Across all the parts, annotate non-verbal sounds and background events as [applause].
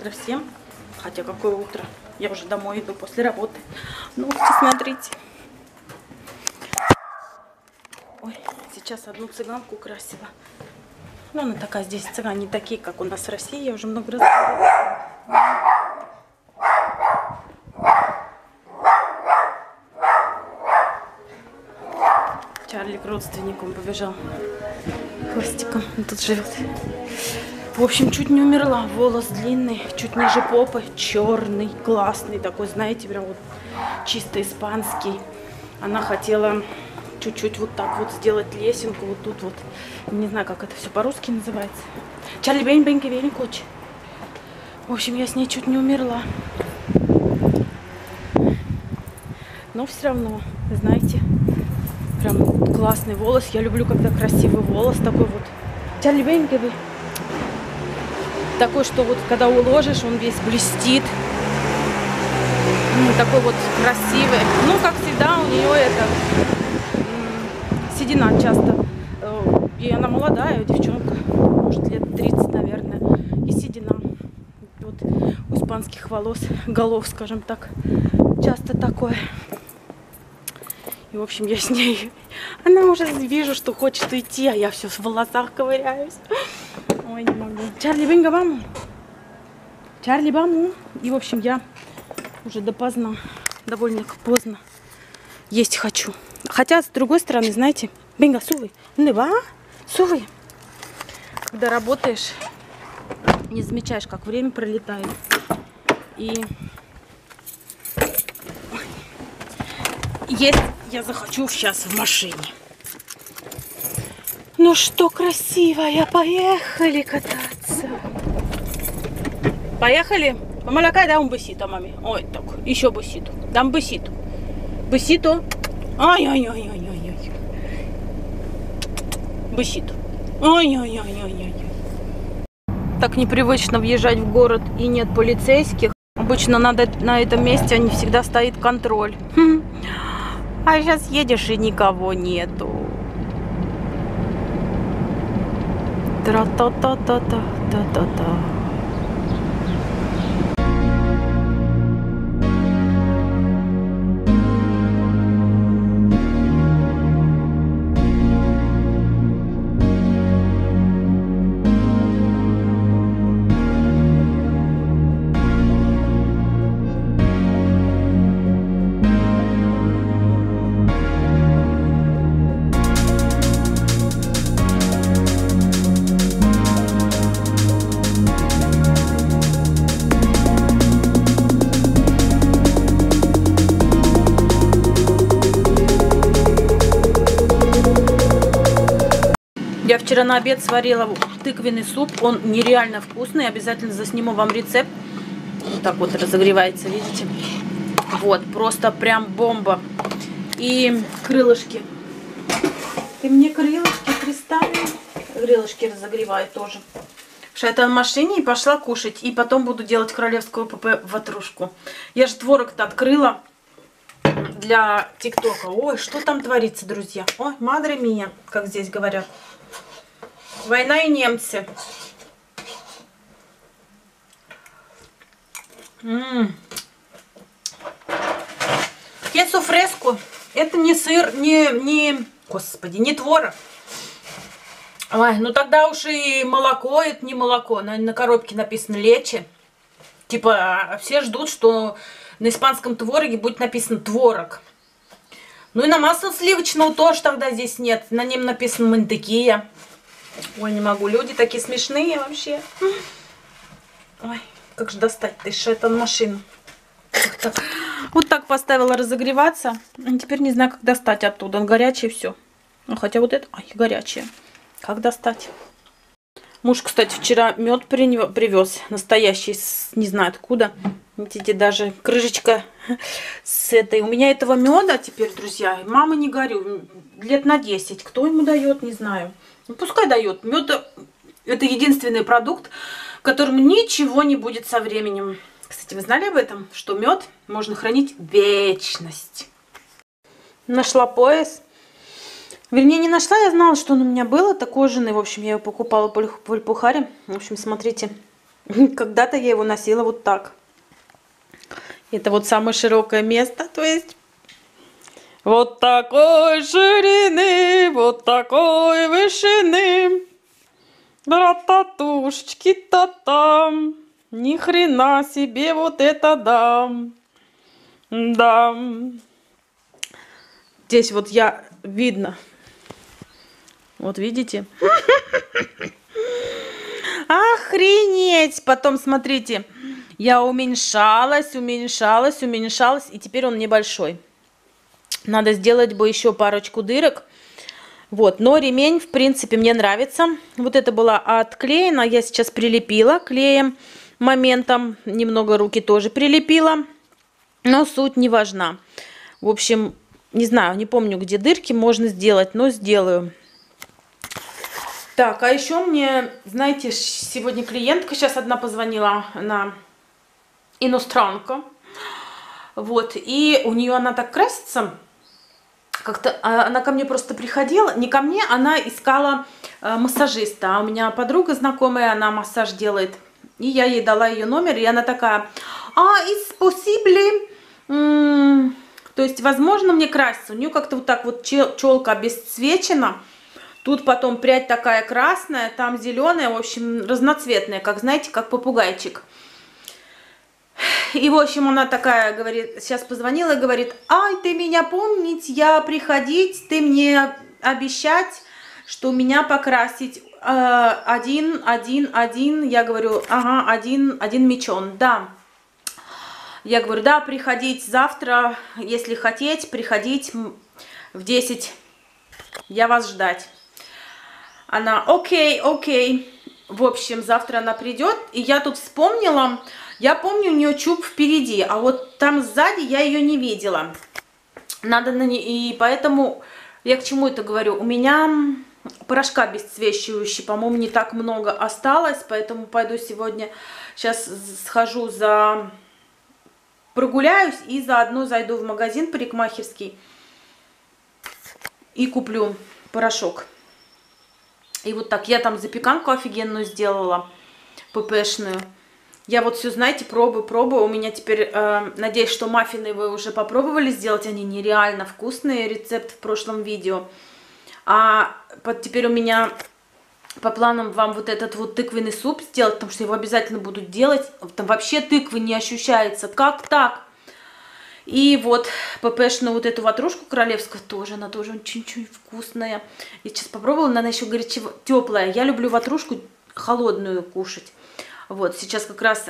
утро всем. Хотя какое утро? Я уже домой иду после работы. Ну, смотрите. Ой, сейчас одну цыганку красила. Ну, она такая здесь цыгане такие, как у нас в России. Я уже много раз Чарли к родственникам побежал. Хвостиком он тут живет. В общем, чуть не умерла. Волос длинный, чуть ниже попы, черный, классный такой, знаете, прям вот чисто испанский. Она хотела чуть-чуть вот так вот сделать лесенку, вот тут вот. Не знаю, как это все по-русски называется. Чарли бень бень бень коч. В общем, я с ней чуть не умерла. Но все равно, знаете, прям классный волос. Я люблю, когда красивый волос такой вот. Чарли бень бень такой, что вот когда уложишь, он весь блестит. Ну, такой вот красивый. Ну, как всегда, у нее это седина часто. Э, и она молодая, девчонка, может лет 30, наверное. И седина. Вот у испанских волос, голов, скажем так, часто такое. И, в общем, я с ней... Она уже вижу, что хочет уйти, а я все в волосах ковыряюсь. Ой, не могу. Чарли, venga, vamos. Чарли, vamos. И, в общем, я уже допоздно, довольно поздно есть хочу. Хотя, с другой стороны, знаете, venga, сувы. Не ва? Сувы. Когда работаешь, не замечаешь, как время пролетает. И есть я захочу сейчас в машине. Ну что, красивая, поехали кататься. Поехали? Помолокай, да, un besito, маме. Ой, так, еще besito. Дам besito. Besito. Ай-ай-ай-ай-ай. Besito. Ай-ай-ай-ай-ай. Так непривычно въезжать в город и нет полицейских. Обычно надо на этом месте они всегда стоит контроль. А сейчас едешь и никого нету. Тра-та-та-та-та-та-та-та. Вчера на обед сварила тыквенный суп. Он нереально вкусный. Обязательно засниму вам рецепт. Вот так вот разогревается, видите? Вот, просто прям бомба. И крылышки. Ты мне крылышки приставил? Крылышки разогреваю тоже. Это в машине и пошла кушать. И потом буду делать королевскую ПП ватрушку. Я же творог-то открыла для ТикТока. Ой, что там творится, друзья? Ой, мадре меня, как здесь говорят. Война и немцы. Ммм. Кесу фреску. Это не сыр, не, не, господи, не творог. Ой, ну тогда уж и молоко, это не молоко. На, на коробке написано лечи. Типа, все ждут, что на испанском твороге будет написано творог. Ну и на масло сливочного тоже тогда здесь нет. На нем написано мантекия. Ой, не могу. Люди такие смешные вообще. Ой, как же достать-то из этой машину. Вот так. вот так поставила разогреваться. А теперь не знаю, как достать оттуда. Он горячий все. Ну, хотя вот это... Ай, горячее. Как достать? Муж, кстати, вчера мед привез. Настоящий, не знаю откуда. Видите, даже крышечка [laughs] с этой. У меня этого меда теперь, друзья, мама не горю. Лет на 10. Кто ему дает, не знаю. Ну, пускай дает. Мед это единственный продукт, которому ничего не будет со временем. Кстати, вы знали об этом? Что мед можно хранить вечность. Нашла пояс. Вернее, не нашла, я знала, что он у меня был. Это кожаный. В общем, я его покупала в Альпухаре. В общем, смотрите. [laughs] Когда-то я его носила вот так. Это вот самое широкое место, то есть вот такой ширины, вот такой вышины. Рататушечки-та-там. Ни хрена себе вот это дам. Да. Здесь вот я видно. Вот видите? [laughs] Охренеть! Потом смотрите. Я уменьшалась, уменьшалась, уменьшалась. И теперь он небольшой. Надо сделать бы еще парочку дырок. Вот, но ремень, в принципе, мне нравится. Вот это была отклеена, я сейчас прилепила клеем моментом. Немного руки тоже прилепила, но суть не важна. В общем, не знаю, не помню, где дырки можно сделать, но сделаю. Так, а еще мне, знаете, сегодня клиентка сейчас одна позвонила, на иностранка. Вот, и у нее она так красится, как-то а, она ко мне просто приходила, не ко мне, она искала э, массажиста. А у меня подруга знакомая, она массаж делает. И я ей дала ее номер, и она такая, а, из possible, то есть, возможно, мне краситься. У нее как-то вот так вот челка обесцвечена. Тут потом прядь такая красная, там зеленая, в общем, разноцветная, как, знаете, как попугайчик. И, в общем, она такая говорит, сейчас позвонила и говорит, ай, ты меня помнить, я приходить, ты мне обещать, что меня покрасить э, один, один, один. Я говорю, ага, один, один мечон, да. Я говорю, да, приходить завтра, если хотеть, приходить в 10, я вас ждать. Она, окей, окей. В общем, завтра она придет, и я тут вспомнила, я помню, у нее чуб впереди, а вот там сзади я ее не видела. Надо на нее... И поэтому я к чему это говорю? У меня порошка бесцвечивающий, по-моему, не так много осталось, поэтому пойду сегодня, сейчас схожу за... Прогуляюсь и заодно зайду в магазин парикмахерский и куплю порошок. И вот так, я там запеканку офигенную сделала, ппшную. Я вот все, знаете, пробую, пробую. У меня теперь, э, надеюсь, что маффины вы уже попробовали сделать. Они нереально вкусные. Рецепт в прошлом видео. А под, теперь у меня по планам вам вот этот вот тыквенный суп сделать, потому что его обязательно буду делать. Там вообще тыквы не ощущается. Как так? И вот ППшную вот эту ватрушку королевскую тоже, она тоже очень-очень вкусная. Я сейчас попробовала, она еще горячо теплая. Я люблю ватрушку холодную кушать. Вот, сейчас как раз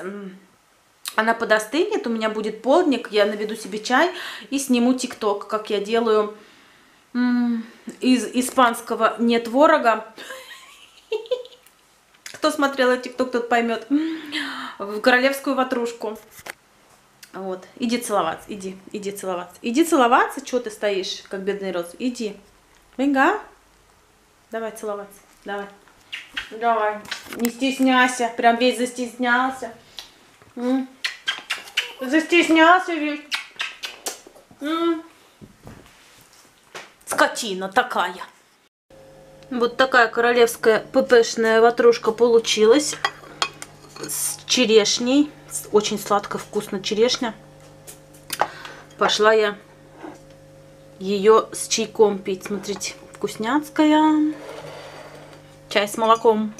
она подостынет, у меня будет полдник, я наведу себе чай и сниму тикток, как я делаю из испанского не творога. [laughs] Кто смотрел тикток, тот поймет. В королевскую ватрушку. Вот. Иди целоваться, иди, иди целоваться. Иди целоваться, что ты стоишь, как бедный роз. Иди. Венга. Давай целоваться, давай. Давай, не стесняйся, прям весь застеснялся. М? Застеснялся весь. М? Скотина такая. Вот такая королевская ппшная ватрушка получилась. С черешней. Очень сладко, вкусно черешня. Пошла я ее с чайком пить. Смотрите, вкусняцкая. Чай с молоком.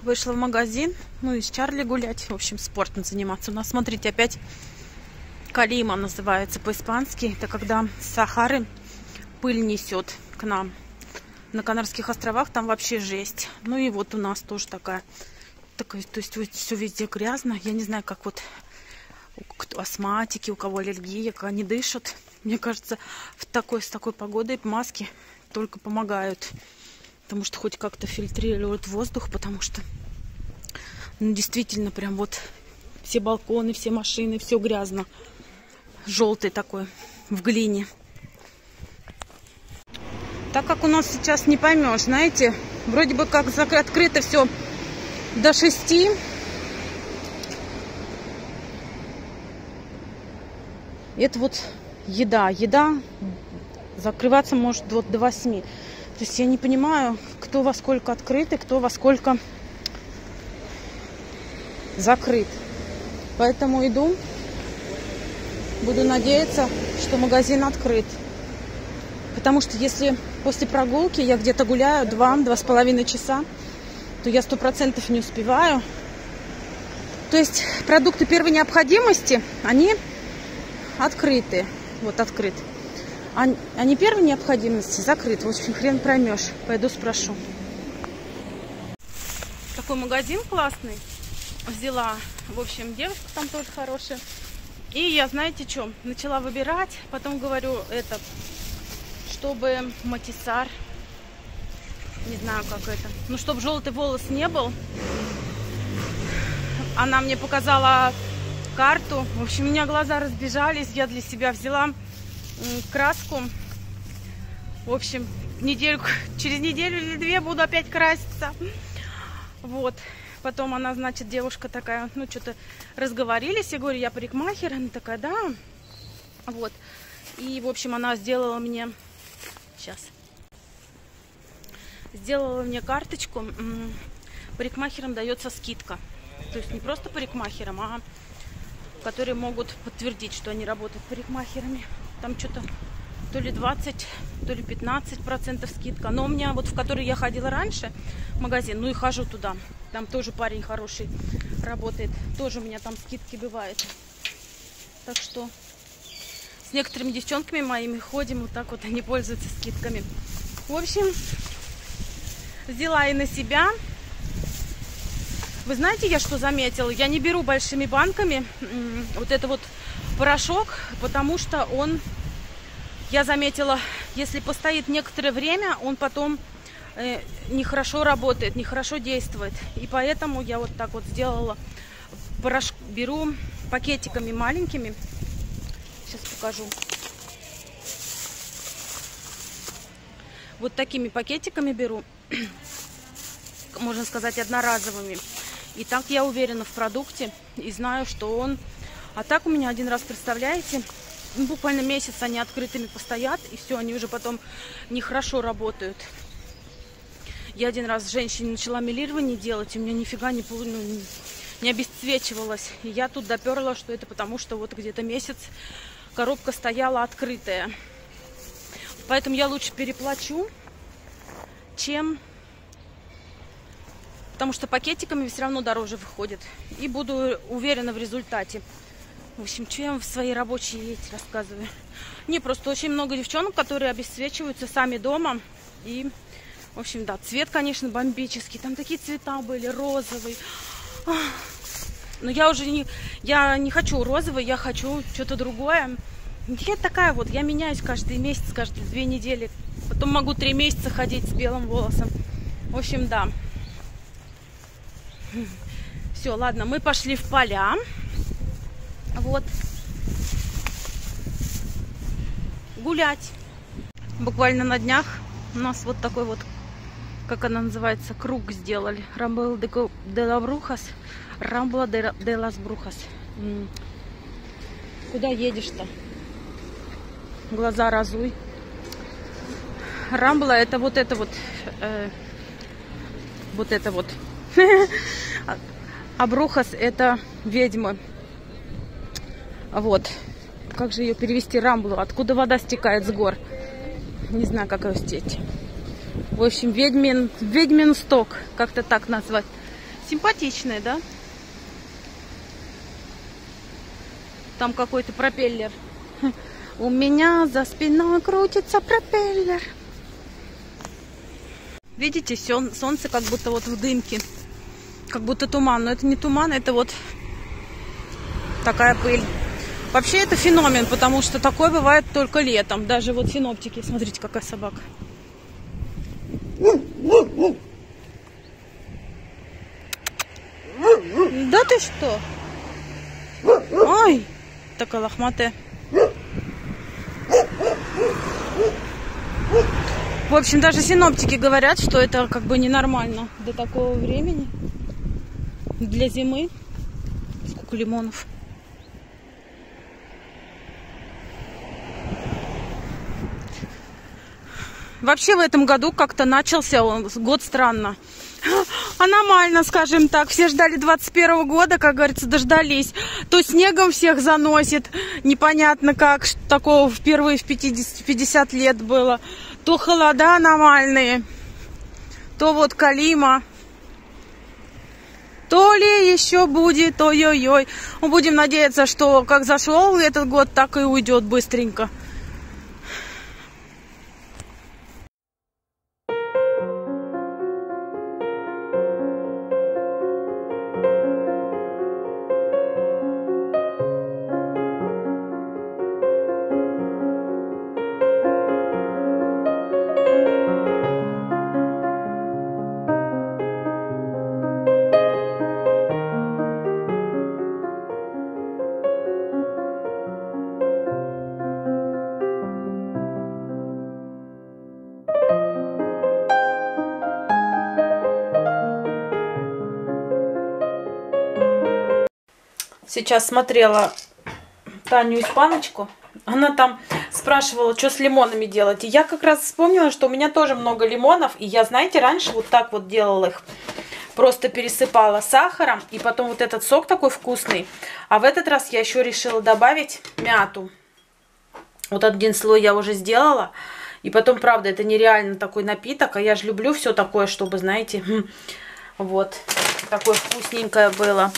Вышла в магазин, ну и с Чарли гулять, в общем, спортом заниматься. У нас, смотрите, опять калима называется по-испански. Это когда Сахары пыль несет к нам. На Канарских островах там вообще жесть. Ну и вот у нас тоже такая, такая то есть все везде грязно. Я не знаю, как вот кто астматики, у кого аллергия, как они дышат. Мне кажется, в такой, с такой погодой маски только помогают потому что хоть как-то фильтрирует воздух, потому что ну, действительно прям вот все балконы, все машины, все грязно. Желтый такой в глине. Так как у нас сейчас не поймешь, знаете, вроде бы как открыто все до 6. Это вот еда. Еда закрываться может вот до 8. То есть я не понимаю, кто во сколько открыт и кто во сколько закрыт. Поэтому иду. Буду надеяться, что магазин открыт. Потому что если после прогулки я где-то гуляю два-два с половиной часа, то я сто процентов не успеваю. То есть продукты первой необходимости, они открыты. Вот открыт. А, а не первой необходимости закрыт. В общем, хрен проймешь. Пойду спрошу. Такой магазин классный. Взяла. В общем, девушка там тоже хорошая. И я, знаете что, начала выбирать. Потом говорю, это, чтобы матисар. Не знаю, как это. Ну, чтобы желтый волос не был. Она мне показала карту. В общем, у меня глаза разбежались. Я для себя взяла краску. В общем, недельку, [laughs] через неделю или две буду опять краситься. Вот. Потом она, значит, девушка такая, ну, что-то разговорились. Я говорю, я парикмахер. Она такая, да. Вот. И, в общем, она сделала мне... Сейчас. Сделала мне карточку. Парикмахерам дается скидка. То есть не просто парикмахерам, а которые могут подтвердить, что они работают парикмахерами. Там что-то то ли 20, то ли 15 процентов скидка. Но у меня вот в который я ходила раньше, магазин, ну и хожу туда. Там тоже парень хороший работает. Тоже у меня там скидки бывают. Так что с некоторыми девчонками моими ходим, вот так вот они пользуются скидками. В общем, взяла и на себя. Вы знаете, я что заметила? Я не беру большими банками вот это вот порошок, потому что он, я заметила, если постоит некоторое время, он потом э, нехорошо работает, нехорошо действует. И поэтому я вот так вот сделала. Порошок беру пакетиками маленькими. Сейчас покажу. Вот такими пакетиками беру. [clears throat] Можно сказать, одноразовыми. И так я уверена в продукте и знаю, что он... А так у меня один раз, представляете, ну, буквально месяц они открытыми постоят, и все, они уже потом нехорошо работают. Я один раз женщине начала милирование делать, и у меня нифига не, ну, не обесцвечивалось. И я тут доперла, что это потому, что вот где-то месяц коробка стояла открытая. Поэтому я лучше переплачу, чем потому что пакетиками все равно дороже выходит. И буду уверена в результате. В общем, что я вам в своей рабочей эти рассказываю. Не, просто очень много девчонок, которые обесцвечиваются сами дома. И, в общем, да, цвет, конечно, бомбический. Там такие цвета были, розовый. Но я уже не, я не хочу розовый, я хочу что-то другое. Я такая вот, я меняюсь каждый месяц, каждые две недели. Потом могу три месяца ходить с белым волосом. В общем, да. Все, ладно, мы пошли в поля. Вот. Гулять. Буквально на днях у нас вот такой вот, как она называется, круг сделали. Рамбл де ла Брухас. Рамбла де лас Брухас. Куда едешь-то? Глаза разуй. Рамбла это вот это вот, э, вот это вот [laughs] А Брухас это ведьма. Вот. Как же ее перевести Рамблу? Откуда вода стекает с гор? Не знаю, как ее стеть. В общем, ведьмин, ведьмин сток, как-то так назвать. Симпатичная, да? Там какой-то пропеллер. [laughs] У меня за спиной крутится пропеллер. Видите, солнце как будто вот в дымке. Как будто туман. Но это не туман, это вот такая пыль. Вообще это феномен, потому что такое бывает только летом. Даже вот синоптики. Смотрите, какая собака. Да ты что? Ой, такая лохматая. В общем, даже синоптики говорят, что это как бы ненормально до такого времени. Для зимы. Сколько лимонов. Вообще в этом году как-то начался он, год странно. аномально, скажем так. Все ждали 21 года, как говорится, дождались. То снегом всех заносит, непонятно как, такого впервые в 50, 50 лет было. То холода аномальные, то вот Калима. То ли еще будет, ой-ой-ой. Будем надеяться, что как зашел этот год, так и уйдет быстренько. Сейчас смотрела Таню Испаночку. Она там спрашивала, что с лимонами делать. И я как раз вспомнила, что у меня тоже много лимонов. И я, знаете, раньше вот так вот делала их. Просто пересыпала сахаром. И потом вот этот сок такой вкусный. А в этот раз я еще решила добавить мяту. Вот один слой я уже сделала. И потом, правда, это нереально такой напиток. А я же люблю все такое, чтобы, знаете, [laughs] вот, такое вкусненькое было.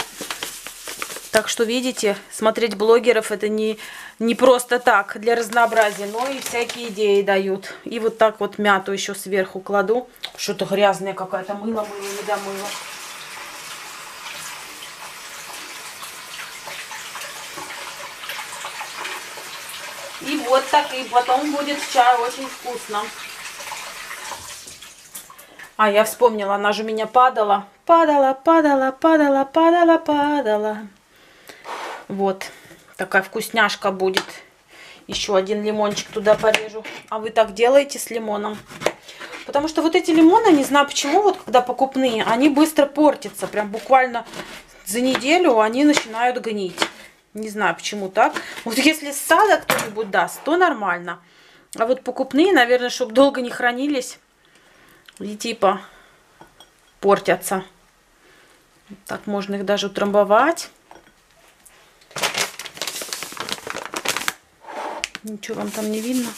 Так что, видите, смотреть блогеров это не, не просто так, для разнообразия, но и всякие идеи дают. И вот так вот мяту еще сверху кладу. Что-то грязное какая-то, мыло, мыло, не домыло. И вот так, и потом будет чай очень вкусно. А, я вспомнила, она же меня падала. Падала, падала, падала, падала, падала. Вот, такая вкусняшка будет. Еще один лимончик туда порежу. А вы так делаете с лимоном? Потому что вот эти лимоны, не знаю почему, вот когда покупные, они быстро портятся. Прям буквально за неделю они начинают гнить. Не знаю, почему так. Вот если с сада кто-нибудь даст, то нормально. А вот покупные, наверное, чтобы долго не хранились, и типа портятся. Так можно их даже утрамбовать. Ничего вам там не видно.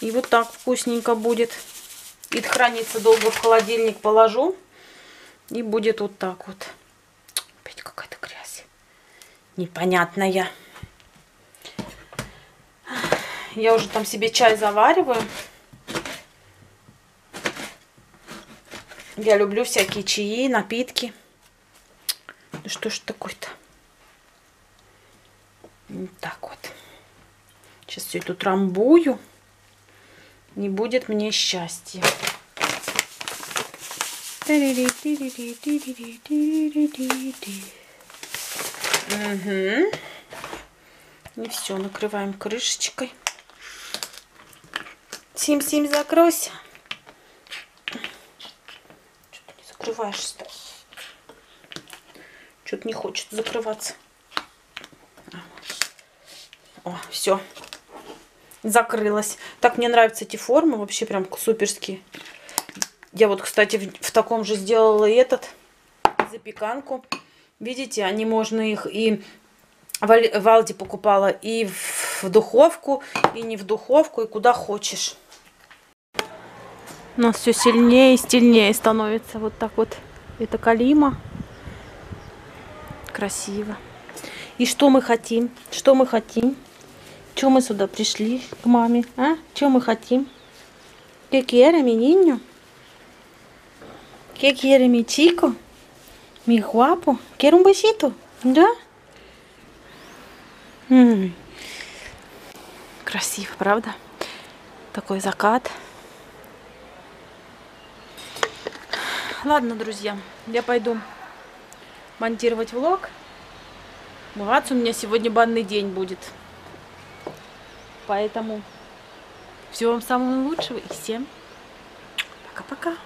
И вот так вкусненько будет. И хранится долго в холодильник положу. И будет вот так вот. Опять какая-то грязь. Непонятная. Я уже там себе чай завариваю. Я люблю всякие чаи, напитки. Ну что ж такое-то? Так. Сейчас все это трамбую. Не будет мне счастья. Угу. И все, накрываем крышечкой. Сим-сим, закройся. Что-то не закрываешься. Что-то не хочет закрываться. О, все закрылась. Так мне нравятся эти формы, вообще прям суперские. Я вот, кстати, в, в таком же сделала и этот, запеканку. Видите, они можно их и в Алде покупала, и в духовку, и не в духовку, и куда хочешь. У нас все сильнее и сильнее становится. Вот так вот. Это калима. Красиво. И что мы хотим? Что мы хотим? Чего мы сюда пришли к маме? А? Чего мы хотим? Que quiere, mi niño? Que quiere, mi chico? Mi? Да? М -м. Красиво, правда? Такой закат. Ладно, друзья, я пойду монтировать влог. Бываться у меня сегодня банный день будет. Поэтому всего вам самого лучшего и всем пока-пока.